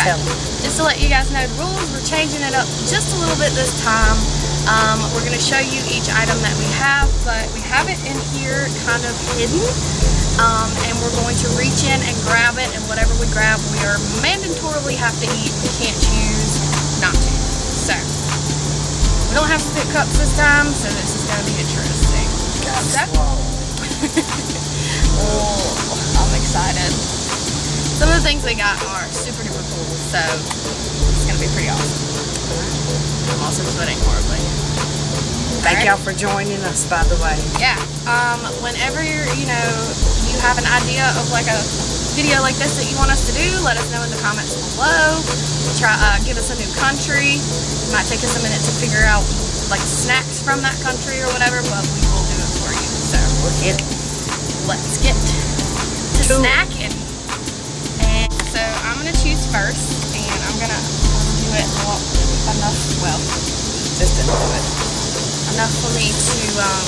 Okay. Just to let you guys know the rules, we're changing it up just a little bit this time. Um, we're going to show you each item that we have, but we have it in here kind of hidden. Um, and we're going to reach in and grab it, and whatever we grab, we are mandatorily have to eat. We can't choose not to. So, we don't have to pick cups this time, so this is going to be interesting. Got So- Oh, I'm excited. Some of the things we got are super duper cool, so it's gonna be pretty awesome. I'm also sweating horribly. Thank y'all for joining us, by the way. Yeah. Um, whenever you're, you know, you have an idea of like a video like this that you want us to do, let us know in the comments below. Try, uh, give us a new country. It might take us a minute to figure out like snacks from that country or whatever, but we will do it for you. So We're kidding. let's get to To snacking. I'm gonna choose first, and I'm gonna do it enough. Well, Just it. enough for me to um,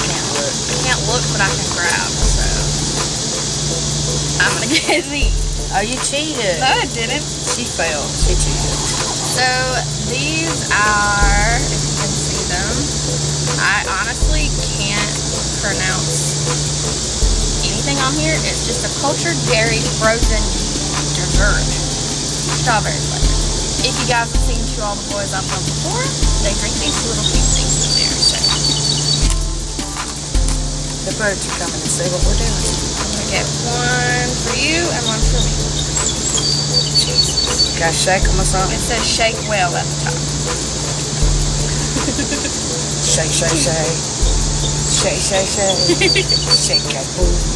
Can't look. I can't look, but I can grab. So I'm gonna get these. Oh, you cheated. No, I didn't. She failed. She cheated. So these are, if you can see them, I honestly can't pronounce anything on here. It's just a cultured dairy frozen dessert, strawberry flavor. If you guys have seen To All the Boys I've Loved Before, they drink these little cute things in there. So The birds are coming to see what we're doing. I'm gonna get one for you and one for me. Jesus. Gotta shake them or something? It says shake well at the top. Shake, shake, shake. Shake, shake, shake. shake that boo.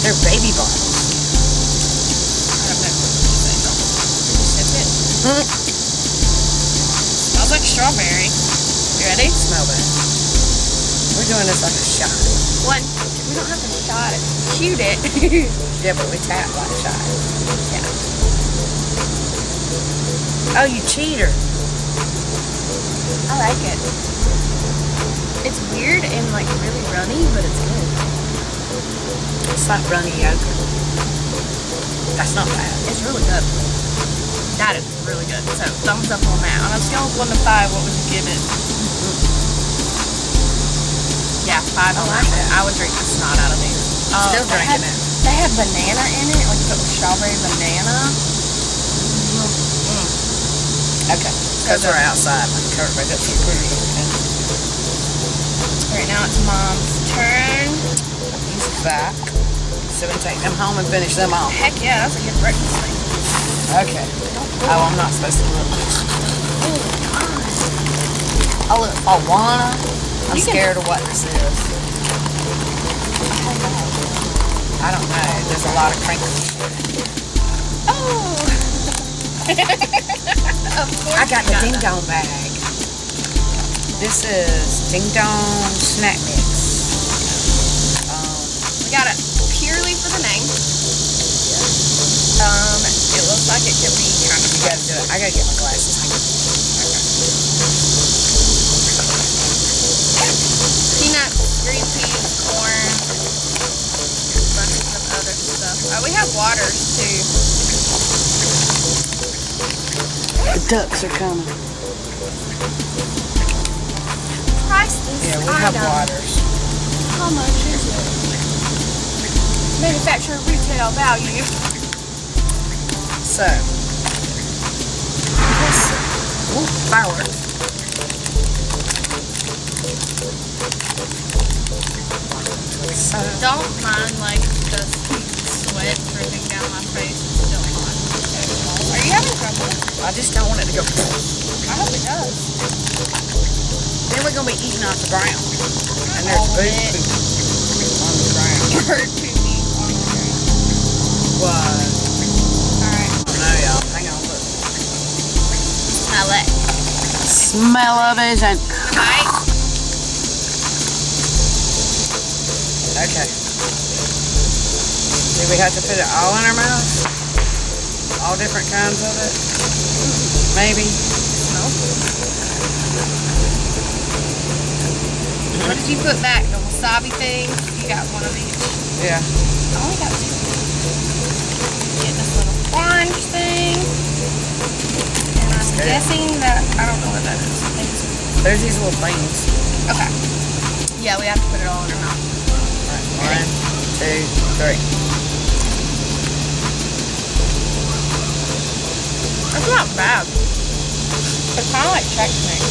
They're baby bottles. I don't know. They don't. Sip it. Smells like strawberry. You ready? Smell that. We're doing this like a shot. One. We don't have to shot it. Shoot it. Yeah, but we tap like shots. yeah. Oh, you cheater. I like it. It's weird and like really runny, but it's good. Like runny yogurt. That's not bad. It's really good. That is really good. So thumbs up on that. On a scale of one to five, what would you give it? Yeah, five on that one. I would drink the snot out of these. Um, Still they drinking had- it. They had banana in it, like it strawberry banana. Okay. Because we're outside. Kurt right up here. Right now it's mom's turn. He's back. So we take them home and finish them off. Heck yeah, that's a good breakfast thing. Okay. Oh, I'm not supposed to look. Oh, I look. Oh, wanna? I'm You can- scared of what this is. I don't know. There's a lot of crinkles. Oh! of course I got the ding dong bag. This is ding dong snack mix. Um, it looks like it could be kind of you gotta do it. I gotta get my glasses. Hang on. peanuts, green peas, corn, bunches of other stuff. Oh, we have waters too. The ducks are coming. Price this Yeah, we have item. waters. How much is it? Manufacturer retail value. So, this, oh, flowers. So, don't mind like the sweat dripping down my face. It's still on. Are you having trouble? I just don't want it to go. I hope it does. Then we're gonna be eating off the ground, and there's oh, food poop on the ground. Bird poopy on the ground. What? Smell it. Smell of vision. Bite. Okay. Do we have to put it all in our mouth? All different kinds of it? Maybe. Smells good. What did you put back? The wasabi thing? You got one of each. Yeah. Oh, I only got two. Guessing that I don't know what that is. I think it's- There's these little things. Okay. Yeah, we have to put it all in our mouth. Right. One, two, three. That's not bad. It's kind of like Chex Mix.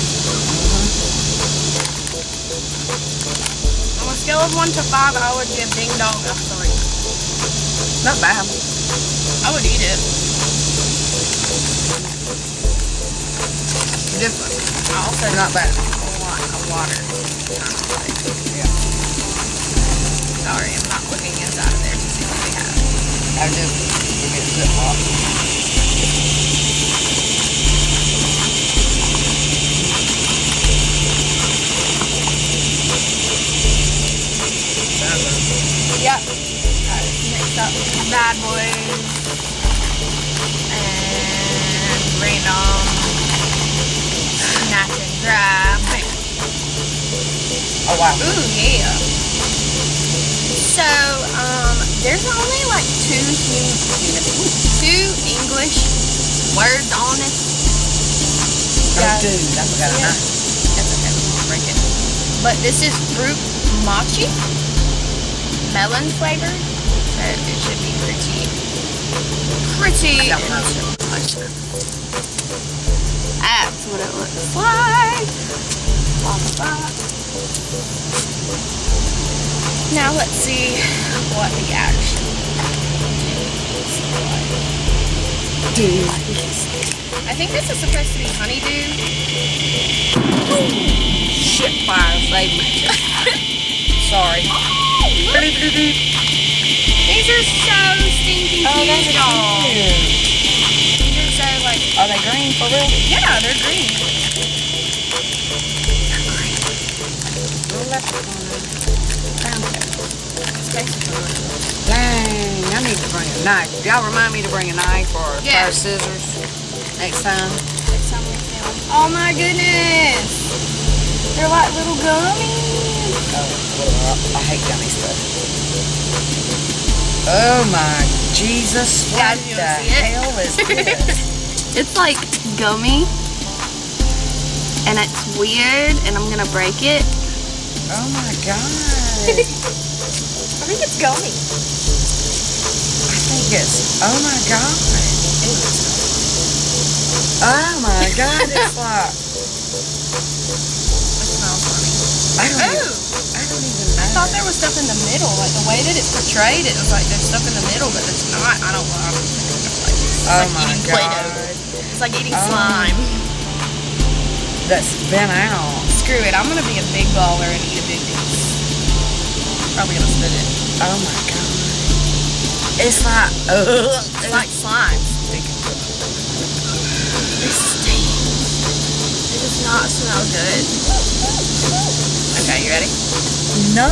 On a scale of 1 to 5, I would give Ding Dong a 3. Not bad. I would eat it. I also Not bad. a lot of water. Yeah. Sorry, I'm not looking inside of there to see what we have. I just get a bit hot. Yep. Mixed up. Bad Boys. And random. Snatch and. Oh wow. Ooh, yeah. So, um, there's only like two two English words on it. Oh Yeah. dude, I forgot a Yeah. knife. That's okay, we won't break it. But this is fruit mochi, melon flavor, So it should be pretty, pretty. What it looks like. Blah, blah, blah. Now let's see what the action is like. Dude. I think this is supposed to be honeydew. Shit fire saved me. Sorry. These are so stinking Oh, cute, y'all. Are they green for real? yeah, they're green. It's basically what it is. Dang, I need to bring a knife. Y'all remind me to bring a knife or a Yeah. pair of scissors next time. Next time we film. Oh my goodness! They're like little gummies. Oh, I hate gummy stuff. Oh my Jesus, what Guys, the wanna see it? hell is this? It's like gummy. And it's weird, and I'm gonna break it. oh my god. I think it's gummy. I think it's, oh my god. Oh my god, it's like, It smells funny. I don't, even, I don't even know. I thought there was stuff in the middle. Like the way that it's portrayed, it was like there's stuff in the middle, but it's not. I don't know. It's like, it's Oh like my god. It's like eating Oh. slime. Um, that's been out. Screw it. I'm gonna be a big baller and eat a big piece. Probably gonna spit it. Oh my god. It's like, ugh. It's like slime. It does not smell good. Okay, you ready? No.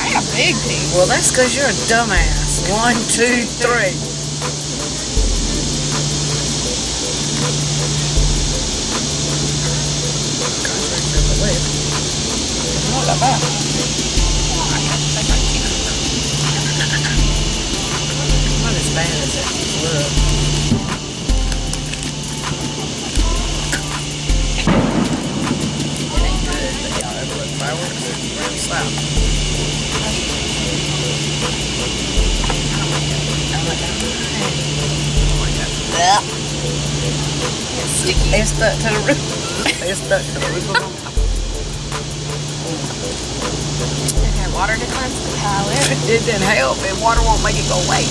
I got a big piece. Well, that's because you're a dumbass. One, two, three. Not as bad as it looks. It ain't good, but y'all ever look fireworks? It's. It's stuck to the roof. It's stuck to the roof water to cleanse the palate. It didn't help. And water won't make it go away.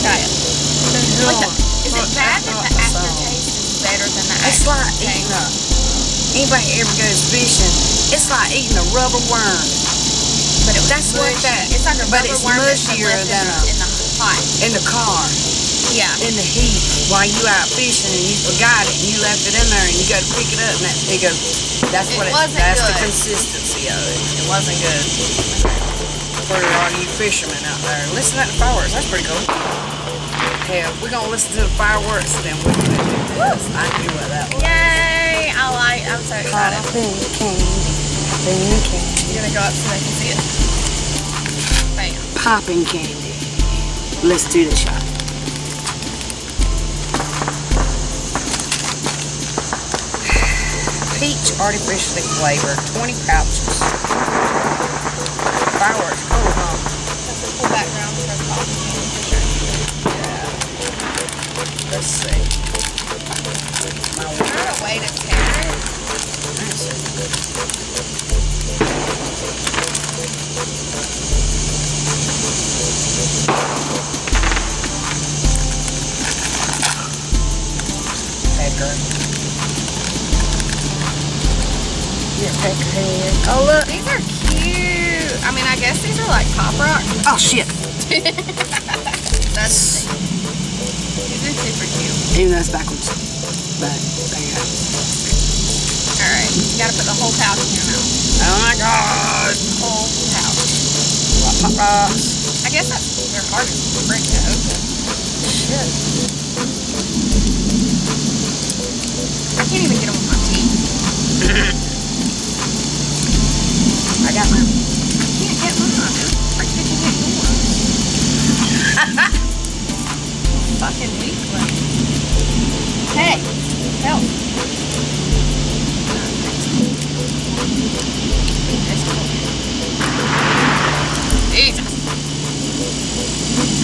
Try it. Like the, is it bad that the aftertaste is better than the It's like eating a. Anybody ever goes fishing? It's like eating a rubber worm But it was That's what that- It's like a but it's worm mushier in, than a- in the hot. in the car, Yeah. in the heat, while you out fishing and you forgot it and you left it in there and you got to pick it up and that it goes. That's It what it, wasn't That's the consistency of it. It wasn't good. For all you fishermen out there, listen to the fireworks. That's pretty cool. Hell, we're gonna listen to the fireworks, then we're gonna do this. I knew what that was. Yay! I like. I'm so excited. Popping candy, popping candy. You're gonna go up so they can see it. Bam. Popping candy. Let's do the shot. Peach artificially flavored, 20 pouches. That's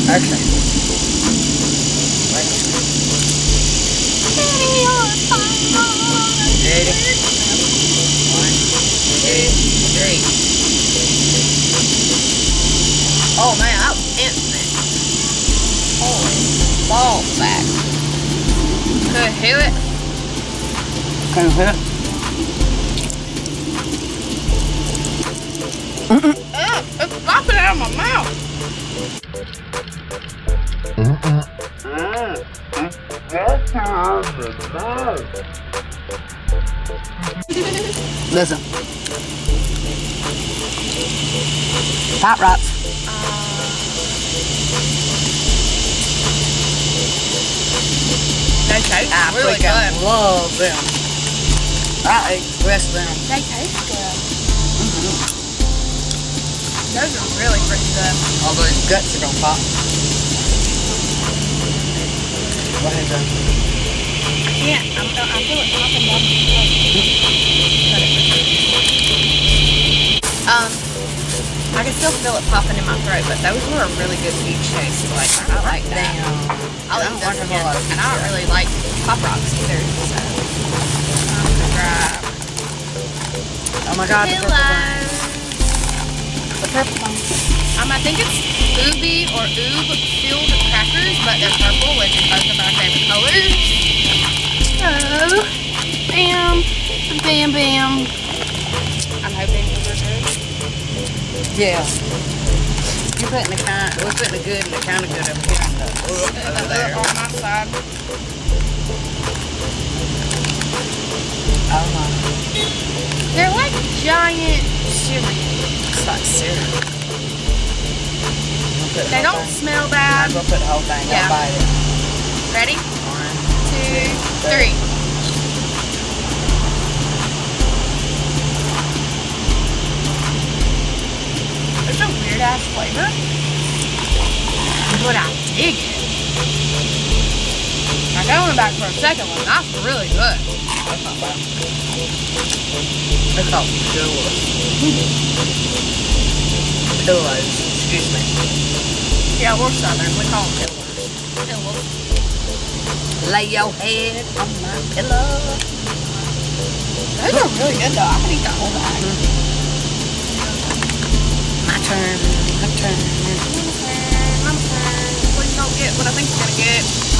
Okay. Ready? One, two, three. Oh man, I was instant. Holy ball sack. Could hear it. Can you hit it? Ugh, uh, it's popping out of my mouth. Listen. Pop rocks. They taste I really good. love them. I ate the rest of them. They taste good. Mm-hmm. Those are really pretty good. All those guts are gonna pop. Go. Yeah, I'm, I feel it popping down my throat. Um, I can still feel it popping in my throat, but those were a really good peach taste. Like, I like that. Damn. I eat those a again. And I don't really like Pop Rocks either, so. I'm gonna grab Oh my god, the purple one. The purple one. Um, I think it's Ooby or Oob filled crackers, but they're purple, which is both of our favorite colors. So, bam, bam, bam. I'm hoping these are good. Yeah. You're putting the kind, we're putting the good and the kind of good over here and the over there. on my side. Oh my. They're like giant cereals. It's like syrup. They don't thing- smell Might bad. as well put the whole thing. Yeah. Bite it. Ready? One. Two, three. It's a weird ass flavor. But I dig it. I got one back for a second one. That's really good. That's not bad. They're called pillows. pillows. Excuse me. Yeah, we're southern. We call them pillars. Pillows. Lay your head on my pillow. Those are really good though. I can eat that whole bag. My turn. My turn. Mama's turn. Mama's turn. Please don't get what I think you're gonna get.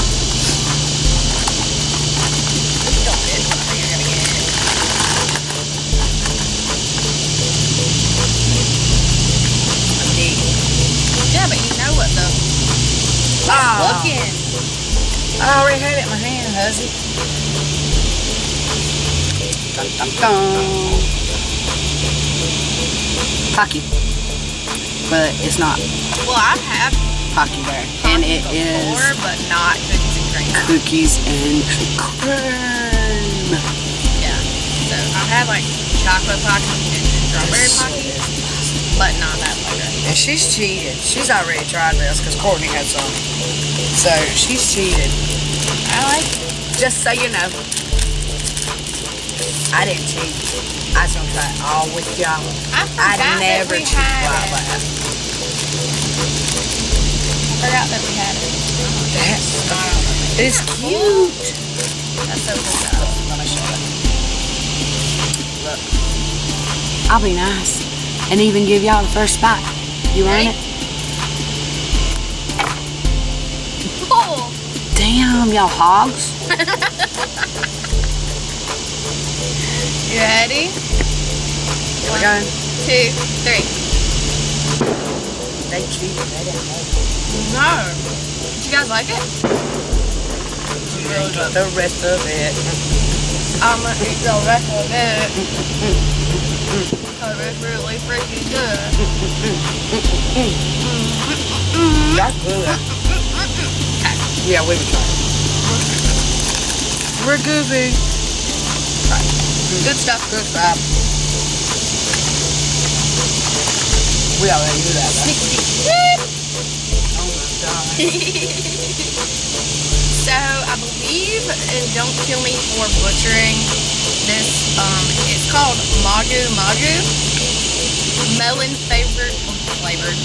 Yeah, but you know what though. Ah. Looking. I already had it in my hand, huzzy. Dun, dun, dun. Pocky. But it's not Well, I have Pocky there. And it before, is but not cookies and cream. cookies and cream. Yeah. So I've had like chocolate pocky and strawberry pocky, but not that flavor. And she's cheated. She's already tried this because Courtney had some. So she's cheated. I like it. Just so you know. I didn't cheat. I was gonna try it all with y'all. I I never cheat had like it. that. I forgot that we had it. That's um, it's cute. That's so cool. guys. Let me show you. Look. I'll be nice and even give y'all the first bite. You want it? Oh, Damn, y'all hogs. you ready? Here we go. Two, three. They cheated. They didn't. No. Did you guys like it? Drink the rest of it. I'm gonna eat the rest of it. Cause it's really freaking good. That's good. Yeah, we would try. We're goofy. Good stuff. Good stuff. We already knew that. Right? Oh my god. so I believe, and don't kill me for butchering this. Um, it's called Magu Magu. Melon flavored flavored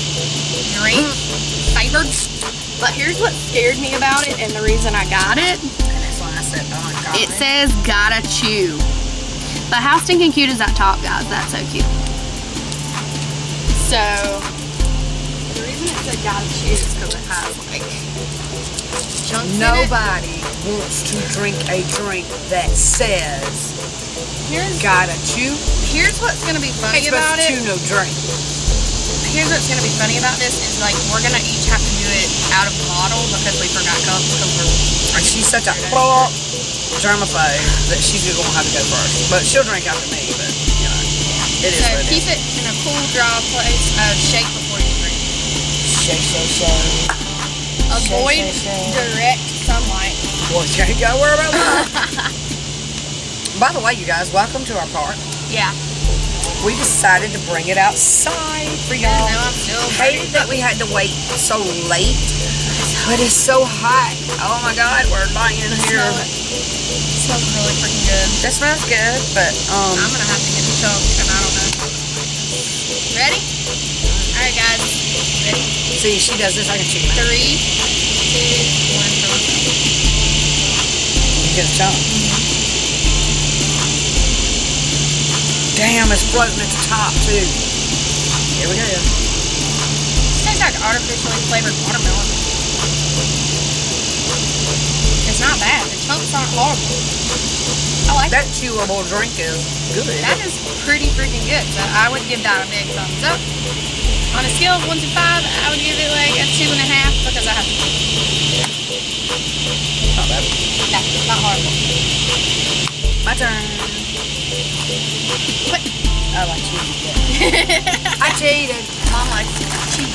drink flavored. But here's what scared me about it, and the reason I got it. And that's I said, oh my god. It says gotta chew. But how stinking cute is that top, guys? That's so cute. So, the reason it said gotta chew is because it has like chunks in it. Nobody wants to drink a drink that says Here's, gotta chew. here's what's gonna be funny about it. chew no drink. Here's what's gonna be funny about this is like we're gonna each have to do it out of bottle because we forgot cups because we're And she's such a germaphobe that she's gonna have to go first. But she'll drink after me, but you know. It is so it keep it in a cool, dry place. Uh, shake before you drink. Shake, shake, shake. Avoid shake, shake. direct sunlight. Well, you ain't gotta worry about that. By the way, you guys, welcome to our park. Yeah. We decided to bring it outside for y'all. no, I'm still Hated that we had to wait so late, but it's so hot. Oh my God, we're lying in here. Smell it. It smells really freaking good. That smells good, but um, I'm gonna have to get the chunk, and I don't know. Ready? See, she does this like a chicken. Three, two, one. You get a chunk. Damn, it's floating at the top too. Here we go. This tastes like artificially flavored watermelon. It's not bad. The chunks aren't horrible. I like That chewable drink is good. That is pretty freaking good. So I would give that a big thumbs up. On a scale of one to five, I would give it like a two and a half because I have to. Not bad. Yeah, not horrible. My turn. What? Oh, I cheated. I cheated. Mom likes cheap.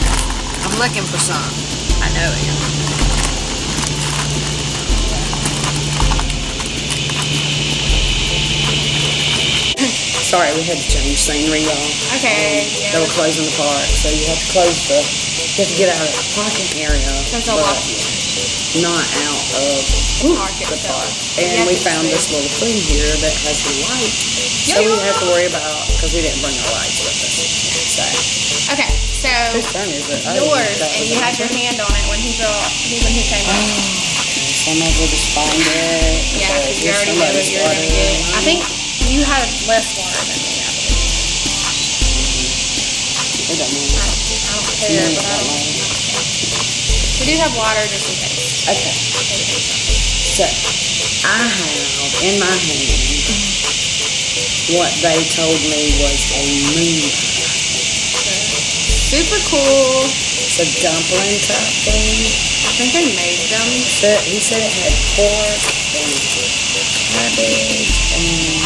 I'm looking for some. I know it. Sorry, we had to change scenery, y'all. Okay. Um, yeah. They were closing the park, so you have to close the. You have to get out of the parking area, There's a lot. not out of Park the park. And we found see. this little thing here that has the light, so we yeah. have to worry about because we didn't bring our lights with us. So Okay, so whose turn is it? Oh, yours, and you had your hand on it when he fell, when he came up. So I might as well just find it. Yeah, because you already know what you're gonna get. I think you had less water than me, I believe. I don't, I don't care, but I don't. We do have water just in case. Okay. So, I have in my hand what they told me was a moon pie. Super cool. It's a dumpling type thing. I think they made them. Said, he said it had pork and cabbage and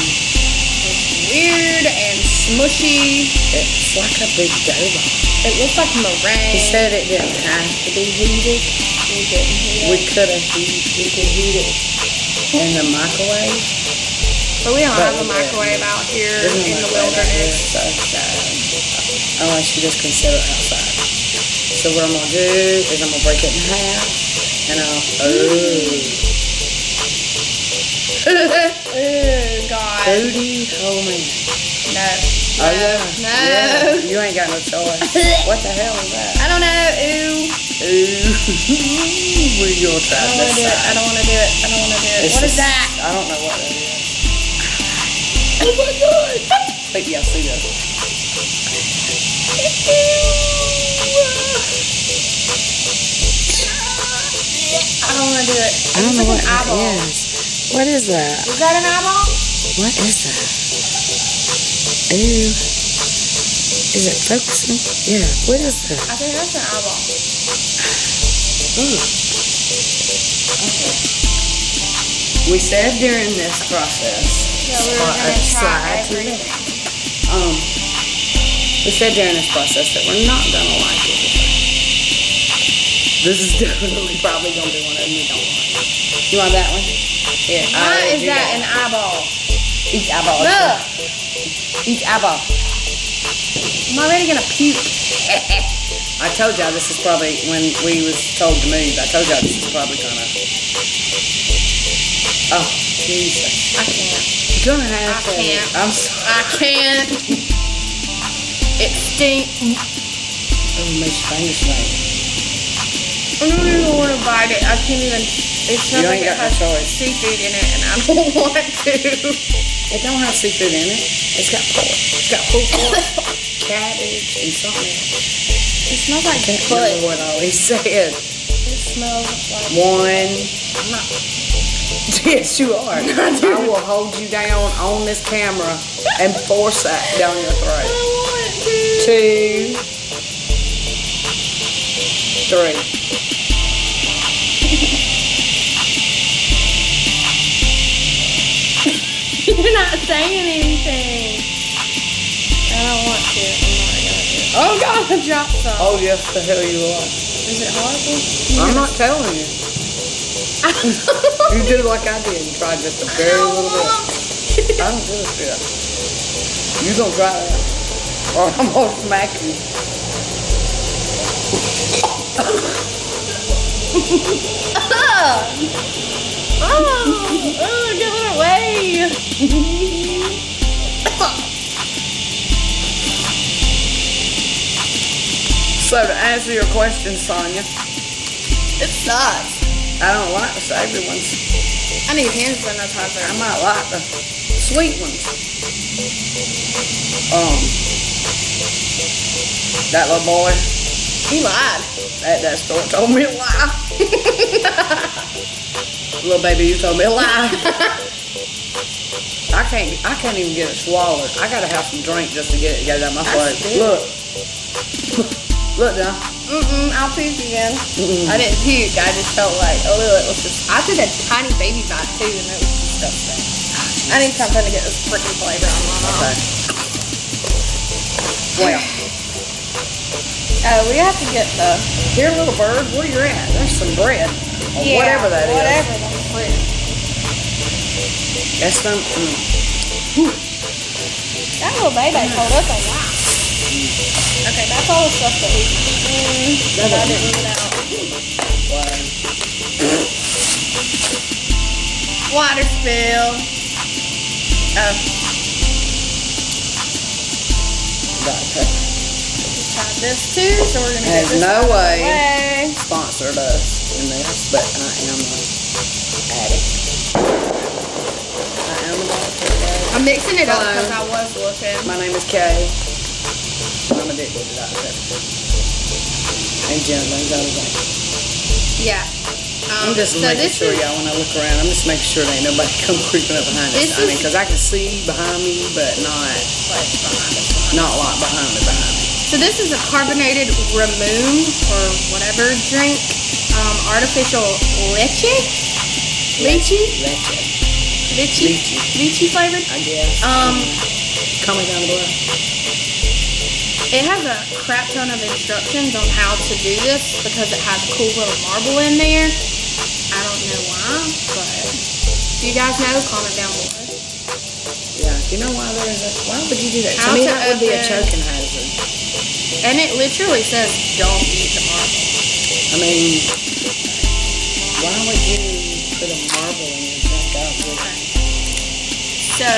Weird and smushy. it's like a big ball. It looks like meringue. He said it didn't have to be heated. we didn't heat We it. could have heat, we could heat it in the microwave. But we don't but have a microwave out here There's in the wilderness. So, unless you just consider it outside. So what I'm gonna do is I'm gonna break it in half and I'll oh Oh God. Booty hole man. No. Oh yeah. No. Yeah. You ain't got no choice. what the hell is that? I don't know. Ooh. Ooh. We're gonna try I don't this want to do it. I don't want to do it. I don't want to do it. It's What is just- that? I don't know what that is. oh my god. But yeah, see this. I don't want to do it. I don't It's know like what an that eyeball. is. What is that? Is that an eyeball? What is that? Ooh. Is it focusing? Yeah. What is that? I think that's an eyeball. Ooh. Okay. We said during this process, Yeah, we were Spot- gonna try slide to everything. um, we said during this process that we're not gonna like everything. This is definitely probably gonna be one of them we don't like. You want that one? Yeah. Why is do that an eyeball? Each eyeball. Look, Each eyeball. I'm already gonna puke. I told y'all this is probably when we was told to move. I told y'all this is probably gonna. Oh Jesus! I can't. You're gonna have I to. can't. I'm sorry. I can't. It stinks. Oh, my fingers stink. I don't even want to bite it. I can't even. It smells You like it got no has choice. seafood in it, and I don't want to. It don't have seafood in it. It's got pork. It's got pulled pork, cabbage, and something else. It smells like Can't butt. remember what all he said. It smells like. One. I'm not. Yes, you are. I will hold you down on this camera and force that down your I throat. want to. Two. Three. Not saying anything. I don't want to. I'm not gonna do it. Oh God, I dropped some. Oh, yes, the hell you are. Is it horrible? I'm not telling you. You do like I did and try just a very little bit. I don't give a shit. You gonna try that. Or I'm gonna smack you. Oh, oh, it away. So to answer your question, Sonia, It sucks. I don't like the savory ones. I need hand sanitizer. I might like the sweet ones. Um, that little boy He lied. at that store told me a lie. little baby, you told me a lie. I can't. I can't even get it swallowed. I gotta have some drink just to get it get it out my throat. Look, look now. Mm-mm, I'll puke again. Mm-mm. I didn't puke. I just felt like, oh, it was just. I took a tiny baby bite too, and it was disgusting. I need something to get this freaking flavor on my mouth. Okay. Well, Oh, we have to get the here, little bird, where you're at? There's some bread, or yeah, whatever that is. Whatever fruit. That's some. Mm. That little baby told us a lot. Okay, that's all the stuff that we. Mm, that I didn't get out. Water spill. Oh, tried this too, so we're gonna get There's this no out of the way. way. Sponsored us in this, but I am an addict. I am a Diet Pepper addict. I'm mixing it up because I was looking. My name is Kay. I'm addicted to. Pepper. And Jim brings out. Yeah. Um, I'm just so making sure, is, y'all, when I look around, I'm just making sure there ain't nobody come creeping up behind us. I mean, because I can see behind me, but not like behind us. not like behind me, behind me. So this is a carbonated Ramune or whatever drink. Um, artificial leche, lychee, Leche, lychee, lychee flavored. I guess. Um, Comment down below. It has a crap ton of instructions on how to do this because it has a cool little marble in there. I don't know why, but if you guys know, comment down below. Yeah, you know why there is a, why would you do that? How to me, to that would be a choking hazard. And it literally says, don't eat the marble. I mean, why would you put a marble in your drink? I don't get it. So,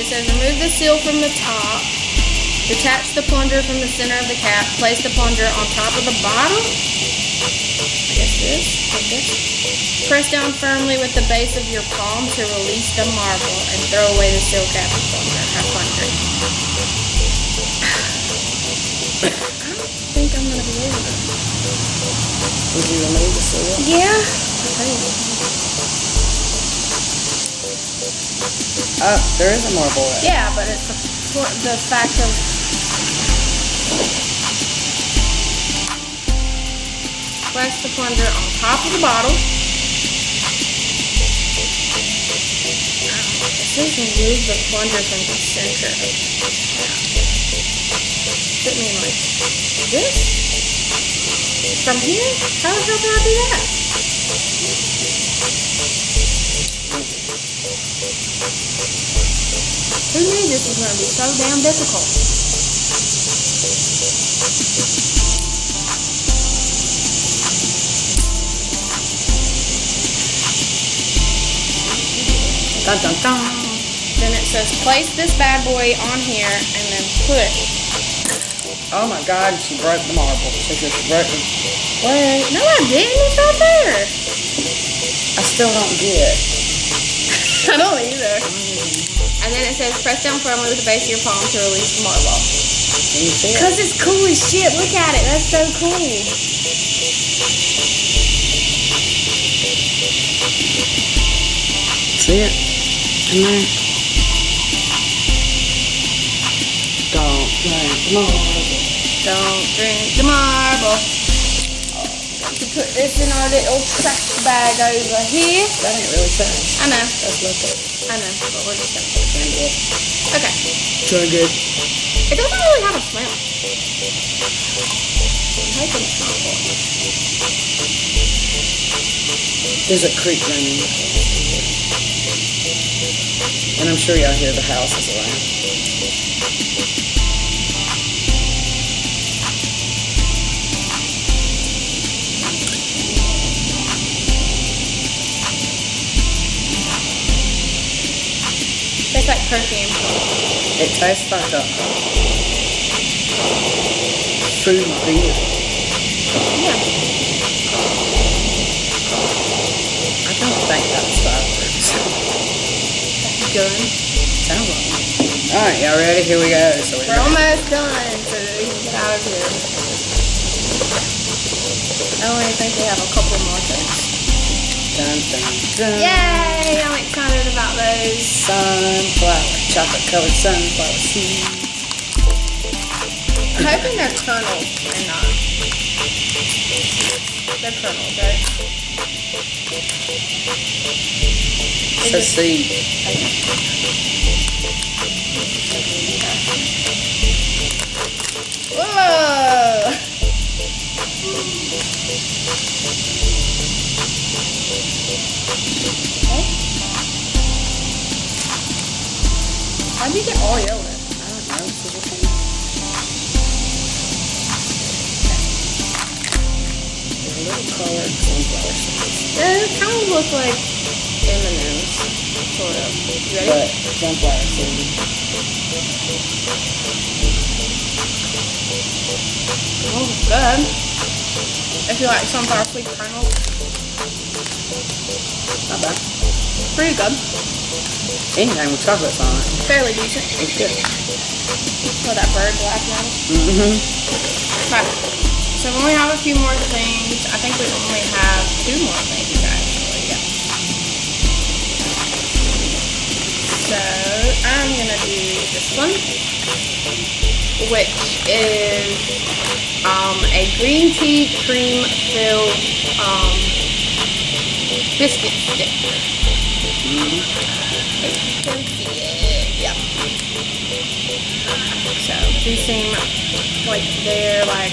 it says remove the seal from the top, detach the plunger from the center of the cap, place the plunger on top of the bottom. I guess this, like this. Press down firmly with the base of your palm to release the marble and throw away the seal cap and plunger. Have fun drinking. I don't think I'm gonna be able to. Would you remove the seal? Yeah. I Oh, there is a marble. Yeah, but it's the, the fact of place the plunger on top of the bottle. It says remove the plunger from the center. Does it mean like this? From here? How the hell do I do that? Who knew this was going to be so damn difficult? Dun, dun, dun. Then it says place this bad boy on here and then push. Oh my God, she broke the marble. She just broke it. Wait, no I didn't. It's right there. I still don't get. it. I don't either. And then it says press down firmly with the base of your palm to release the marble. Can you see it? Cause it's cool as shit. Look at it. That's so cool. See it? In there? Don't drink the marble. Don't drink the marble. Oh, to put this in our little trash bag over here. That ain't really trash. I know. That's local. I know. But we're just gonna put Drink it. it. Okay. Drink it. It doesn't really have a smell. I'm hoping it's not horrible. There's a creek running. And I'm sure y'all hear the houses around. Perfume. It tastes like a fruity beer. Yeah. I don't think that's fireworks. Good. Sounds like. Alright, y'all ready? Here we go. So We're almost done, so we can get out of here. I only think we have a couple more things. Dun, dun, dun. Yay! I'm excited about those. Sunflower, chocolate covered sunflower seeds. I'm hoping they're kernels and not. They're kernels, right? They So just- seed. Whoa! How'd you get all yellow? I don't know. So what kind of- They're little colored sunflower seeds. They kind of look like M&M's, sort of. You ready? But sunflower seeds. Oh, good. If you like sunflower seed kernels, Not bad. pretty good. Anything with chocolates on it. Fairly decent. It's good. Oh, that bird at us. Mm-hmm. Okay. So we only have a few more things. I think we only have two more things actually. Yeah. So I'm gonna do this one, which is um, a green tea cream filled um, biscuit stick. Mm-hmm. You it. Yeah. So these seem like they're like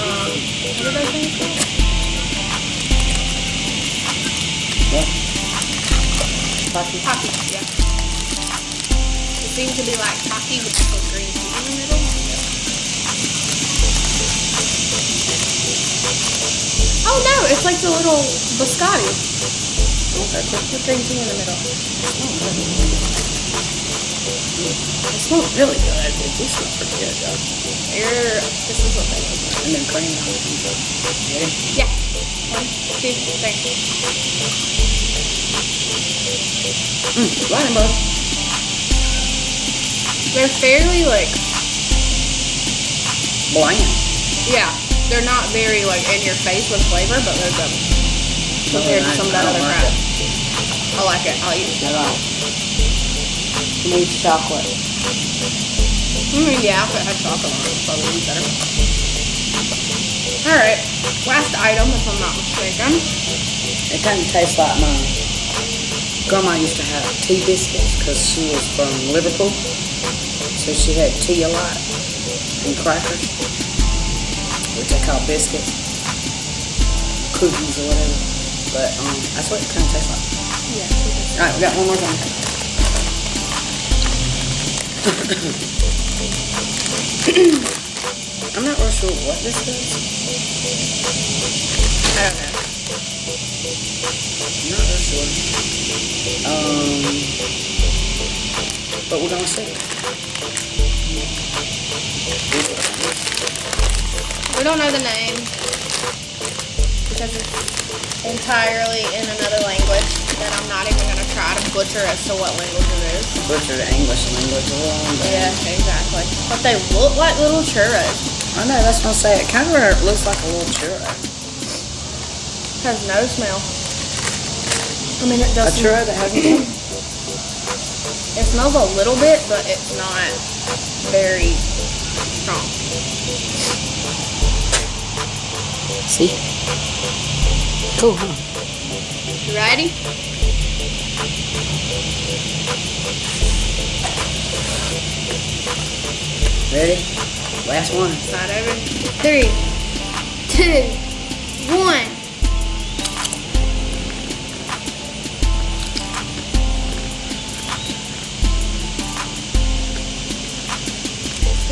um what are those things called? Yeah. Pocky. Pocky, yeah. They seem to be like pocky with the green tea in the middle. Oh no, it's like the little biscotti with green tea in the middle. It smells really good. It do smell pretty good, though. Here, this is what look like. And then cream on it. and stuff. Ready? Yeah. One, two, three. Mm, lightning bug. They're fairly like Bland. Yeah, they're not very like in your face with flavor, but they're good compared to some of that other crap. I like it. I'll eat it. All. It needs chocolate. I mean, yeah, if it had chocolate on it, it'd probably be better. All right, last item, if I'm not mistaken. It kind of tastes like my grandma used to have tea biscuits because she was from Liverpool. So she had tea a lot and crackers, which they call biscuits, cookies or whatever. But um, that's what it kind of tastes like. Yeah. All right, we got one more thing. I'm not real sure what this is. I don't know. I'm not real sure. Um, but we're gonna see. We don't know the name because it's entirely in another language that I'm not even gonna try to butcher as to what language it is. Butcher the English language but- Yeah, exactly. But they look like little churros. I know, that's what I'm saying. It kind of looks like a little churro. Has no smell. I mean, it doesn't. A churro that has no It smells a little bit, but it's not very strong. See? Cool, huh? You ready? Ready? Last one. Start over. Three, two, one.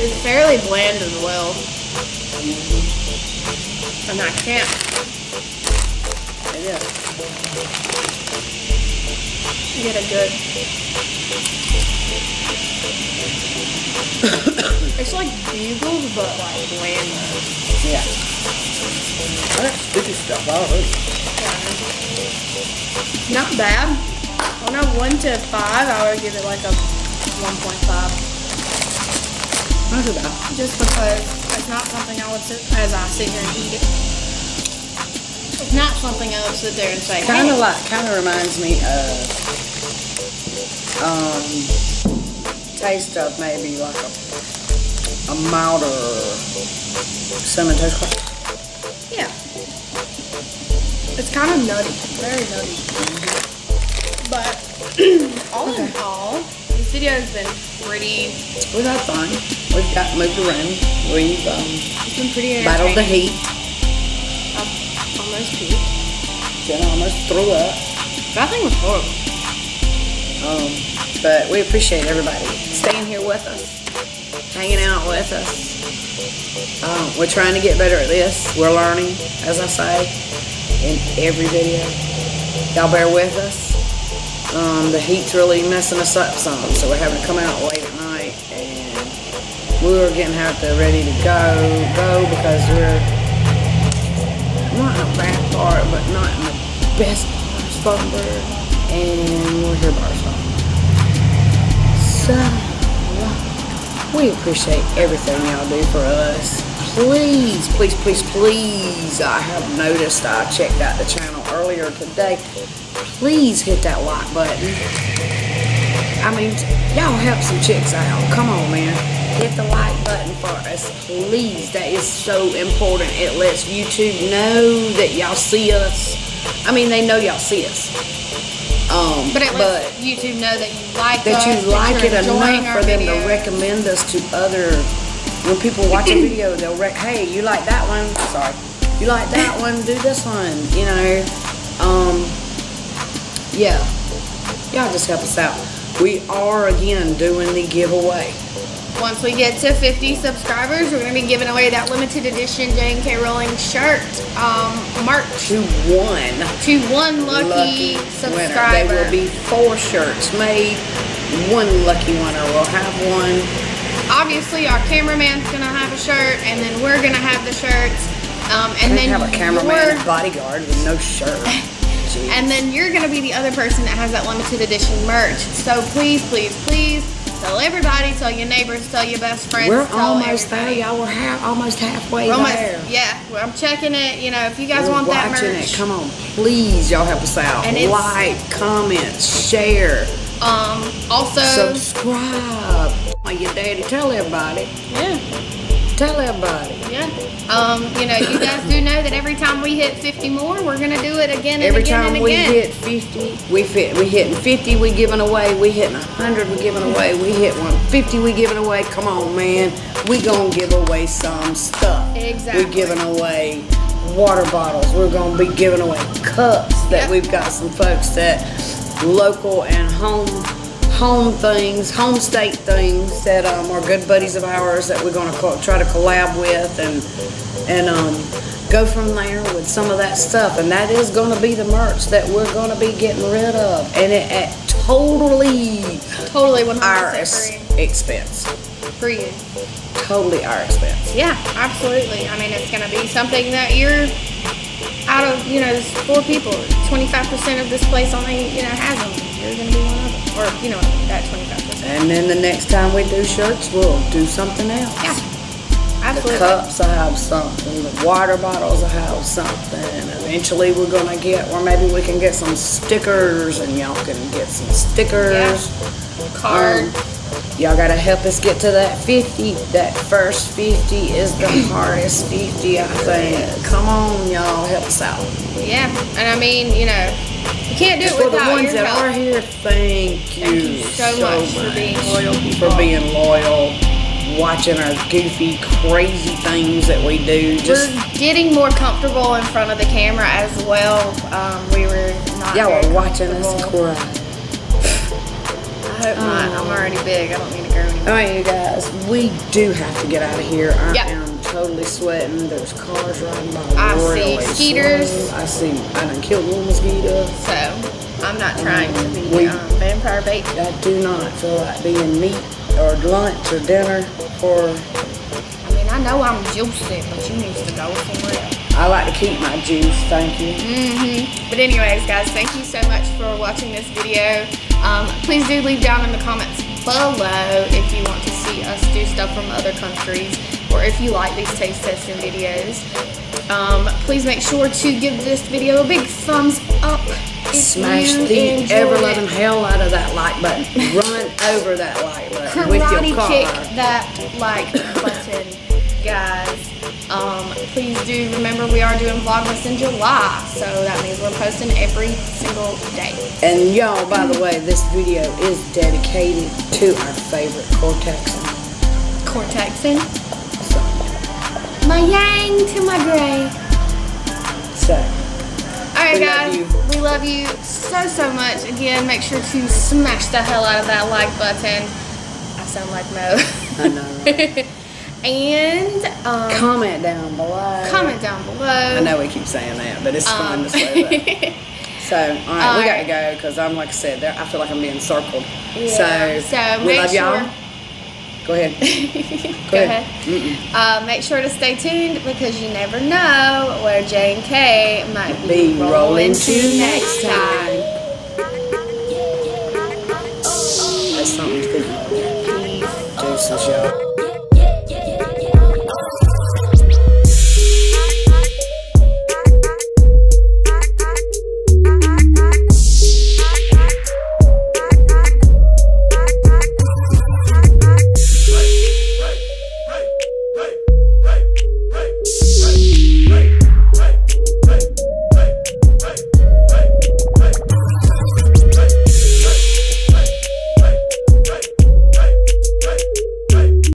It's fairly bland as well. And I can't It is. Get a good. it's like bugles, but like bland. Yeah. I got sticky stuff all over. Not bad. On a one to five, I would give it like a one point five. Not too bad. Just because it's not something I would sit as I sit here and eat it. It's not something I would sit there and say, Kind hey, of like, kind of reminds me of, um, taste of maybe like a, a milder cinnamon toast crunch. yeah. It's kind of nutty, very nutty. But all in all, this video has been pretty. We've had fun. We've got moved around. We've um, It's been pretty battled the heat. I've almost puked. Jen almost threw up. That thing was horrible. Um, but we appreciate everybody staying here with us, hanging out with us. Um, we're trying to get better at this. We're learning, as I say, in every video. Y'all bear with us. Um, the heat's really messing us up some, so we're having to come out late at night, and we're getting have to ready to go, go because we're not in a bad part, but not in the best part of Spartanburg. and we're here by ourselves. We appreciate everything y'all do for us. Please, please, please, please, I have noticed I checked out the channel earlier today. Please hit that like button. I mean, y'all help some chicks out. Come on, man. Hit the like button for us, please. That is so important. It lets YouTube know that y'all see us. I mean, they know y'all see us. Um, But it lets YouTube know that you like that us, you like it enough for them to recommend us to other. When people watch a video, they'll rec. Hey, you like that one? Sorry, you like that one? Do this one. You know, um, yeah. Y'all just help us out. We are again doing the giveaway. Once we get to 50 subscribers, we're going to be giving away that limited edition J&K Rolling shirt um, merch To one to one lucky, winner. subscriber. There will be four shirts made. One lucky winner will have one. Obviously, our cameraman's going to have a shirt, and then we're going to have the shirts. Um, and then have a cameraman and bodyguard with no shirt. And then you're gonna be the other person that has that limited edition merch. So please, please, please tell everybody, tell your neighbors, tell your best friends. We're almost there, y'all. We're ha- almost halfway We're almost, there. yeah. well, I'm checking it. You know, if you guys We're want that merch, it. Come on, please, y'all help us out. And like, comment, share, um, also, subscribe. Your daddy, tell everybody. yeah, Tell everybody. yeah. Um, you know, you guys do know that every time we hit 50 more, we're gonna do it again and Every again time and we again. hit 50, we fit. We hitting 50, we giving away. We hitting 100, we giving away. We hit 150, we giving away. Come on, man. We gonna give away some stuff. Exactly. We're giving away water bottles. We're gonna be giving away cups that Yep. we've got some folks that local and home home things, home state things that um, are good buddies of ours that we're gonna co- try to collab with and and um, go from there with some of that stuff. And that is gonna be the merch that we're gonna be getting rid of, and it at totally totally our 100% expense. for you. Totally our expense. Yeah, absolutely. I mean, it's going to be something that you're out of, you know, four people. 25% of this place only, you know, has them. You're going to be one of them. Or, you know, that 25%. And then the next time we do shirts, we'll do something else. Yeah, Absolutely. The cups I have something. The water bottles I have something. Eventually, we're gonna get, or maybe we can get some stickers, and y'all can get some stickers. Card. Um, y'all gotta help us get to that 50. That first 50 is the hardest 50, I think. Come on, y'all, help us out. yeah, and I mean, you know, can't do it For the ones your that help. are here, thank you, Thank you so much for being loyal people. For being loyal, watching our goofy, crazy things that we do. Just we're getting more comfortable in front of the camera as well. Um, we were not. y'all are watching us cry. I hope not. I'm already big. I don't need to grow anymore. All right, you guys, we do have to get out of here. I Yeah. Totally sweating. There's cars riding by. I see skeeters. slow. I see. I done killed one mosquito. So I'm not trying to be We- um, vampire bait. I do not feel like being meat or lunch or dinner or. I mean, I know I'm juicy, but you need to go somewhere else. I like to keep my juice. Thank you. Mm-hmm. But anyways, guys, thank you so much for watching this video. Um, please do leave down in the comments below if you want to see us do stuff from other countries or if you like these taste testing videos. Um, please make sure to give this video a big thumbs up if Smash the ever loving hell out of that like button. Run over that like button with karate your car. kick that like button, guys. Um, please do remember we are doing Vlogmas in July, so that means we're posting every single day. And y'all, by the way, this video is dedicated to our favorite Cortex Cortexing. My yang to my gray. So, All right, We love guys. you. We love you so so much. Again, make sure to smash the hell out of that like button. I sound like Mo. I know, right? and um, Comment down below. comment down below. I know we keep saying that, but it's fun Um, to say that. So, all right, we All gotta go because I'm, like I said, there, I feel like I'm being circled. Yeah. So, So we love y'all. Go ahead. Go, Go, ahead. ahead. Uh, make sure to stay tuned because you never know where J and K might be, be rolling, rolling to next time. That's something